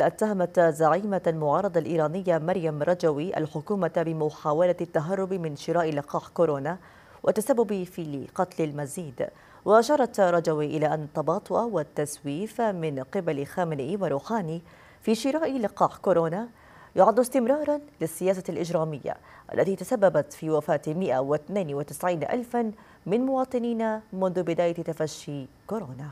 اتهمت زعيمة المعارضة الإيرانية مريم رجوي الحكومة بمحاولة التهرب من شراء لقاح كورونا والتسبب في قتل المزيد. وأشارت رجوي إلى أن التباطؤ والتسويف من قبل خامنئي وروحاني في شراء لقاح كورونا يعد استمرارا للسياسة الإجرامية التي تسببت في وفاة 192 ألفا من مواطنين منذ بداية تفشي كورونا.